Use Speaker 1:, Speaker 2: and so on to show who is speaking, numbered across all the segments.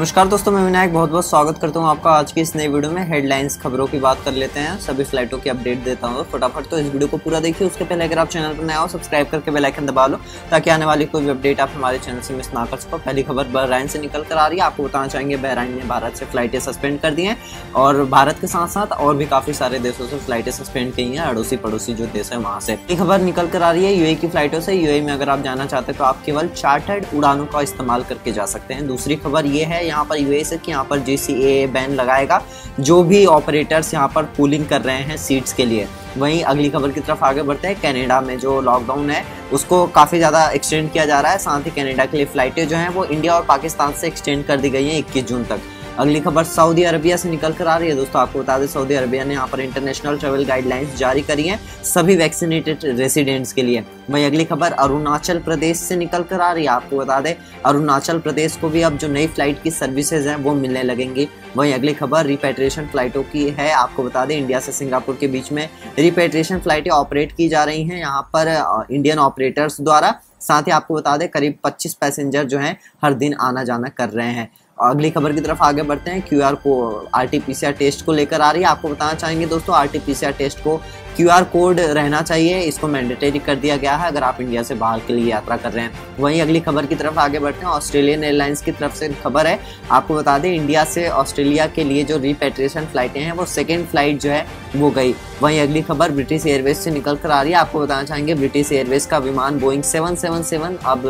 Speaker 1: नमस्कार दोस्तों, मैं विनायक, बहुत बहुत स्वागत करता हूँ आपका आज की इस नई वीडियो में। हेडलाइंस खबरों की बात कर लेते हैं। सभी फ्लाइटों की अपडेट देता हूँ। फटाफट तो इस वीडियो को पूरा देखिए। उसके पहले अगर आप चैनल पर नए हो सब्सक्राइब करके बेल आइकन दबा लो, ताकि आने वाली कोई भी अपडेट आप हमारे चैनल से मिस ना कर सको। पहली खबर बहराइन से निकल कर आ रही है। आपको बताना चाहेंगे बहराइन ने भारत से फ्लाइटें सस्पेंड कर दी हैं। और भारत के साथ साथ और भी काफ़ी सारे देशों से फ्लाइटें सस्पेंड की हैं। अड़ोसी पड़ोसी जो देश है, वहाँ से। ये खबर निकल कर आ रही है यूए की फ्लाइटों से। यूए में अगर आप जाना चाहते हैं तो आप केवल चार्टर्ड उड़ानों का इस्तेमाल करके जा सकते हैं। दूसरी खबर ये है यहाँ पर यूए से कि यहाँ पर जी बैन लगाएगा। जो भी ऑपरेटर्स यहाँ पर पूलिंग कर रहे हैं सीट्स के लिए। वहीं अगली खबर की तरफ़ आगे बढ़ते हैं। कनाडा में जो लॉकडाउन है, उसको काफ़ी ज़्यादा एक्सटेंड किया जा रहा है। साथ ही कनाडा के लिए फ्लाइटें जो हैं, वो इंडिया और पाकिस्तान से एक्सटेंड कर दी गई हैं इक्कीस जून तक। अगली खबर सऊदी अरबिया से निकल कर आ रही है। दोस्तों, आपको बता दें, सऊदी अरबिया ने यहाँ पर इंटरनेशनल ट्रेवल गाइडलाइंस जारी करी हैं सभी वैक्सीनेटेड रेसिडेंट्स के लिए। वहीं अगली खबर, अरुणाचल प्रदेश से निकल कर आ रही है। आपको बता दें, अरुणाचल प्रदेश को भी अब जो नई फ़्लाइट की सर्विसेज़ हैं, वो मिलने लगेंगी। वहीं अगली खबर रिपेट्रेशन फ्लाइटों की है। आपको बता दें, इंडिया से सिंगापुर के बीच में रिपेट्रेशन फ्लाइटें ऑपरेट की जा रही हैं यहाँ पर इंडियन ऑपरेटर्स द्वारा। साथ ही आपको बता दें, करीब 25 पैसेंजर जो हैं, हर दिन आना जाना कर रहे हैं। अगली खबर की तरफ़ आगे बढ़ते हैं। क्यू आर को R T P C R test को लेकर आ रही है। आपको बताना चाहेंगे दोस्तों R T P C R test को क्यू आर कोड रहना चाहिए। इसको मैंडेटरी कर दिया गया है। अगर आप इंडिया से बाहर के लिए यात्रा कर रहे हैं, वहीं अगली खबर की तरफ़ आगे बढ़ते हैं। ऑस्ट्रेलियन एयरलाइंस की तरफ़ से खबर है। आपको बता दें इंडिया से ऑस्ट्रेलिया के लिए जो रिपेट्रेशन फ्लाइटें हैं, वो सेकेंड फ़्लाइट जो है, वो गई। वहीं अगली खबर ब्रिटिश एयरवेज से निकल कर आ रही है। आपको बताना चाहेंगे ब्रिटिश एयरवेज का विमान बोइंग सेवन अब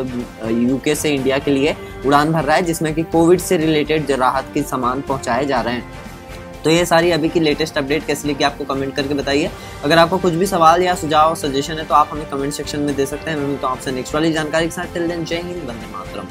Speaker 1: यूके से इंडिया के लिए उड़ान भर रहा है, जिसमें कि कोविड से रिलेटेड राहत के सामान पहुँचाए जा रहे हैं। तो ये सारी अभी की लेटेस्ट अपडेट कैसे लिखी आपको कमेंट करके बताइए। अगर आपको कुछ भी सवाल या सुझाव सजेशन है तो आप हमें कमेंट सेक्शन में दे सकते हैं। मैं मिलता हूँ आपसे नेक्स्ट वाली जानकारी के साथ। जय हिंद बंदे मातरम।